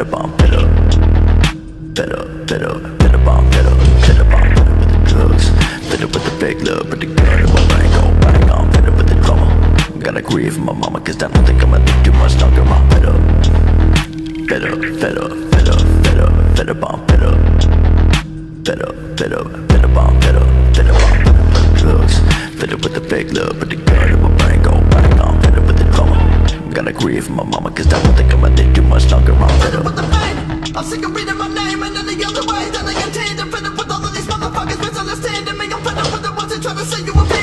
up, fed up, I'm fed up. Fed up, I'm fed up with the drugs. Up with the fake love, with the gun in my brain go bang. Fed up with the drama. Gotta grieve my mama, cause I don't think I'ma too much longer. Up, fed up, I'm fed up. Fed up, fed up, fed up, fed up. Fed fed up with the drugs. Up with the fake love, with the gun in my brain go bang. Fed up with the drama. Gotta grieve my mama, cause I don't think I'ma too much longer. I'm sick of reading my name and then the other way. Then I get tanned and fed up with all of these motherfuckers misunderstanding me. I'm fed up with the ones that try to say you a bitch.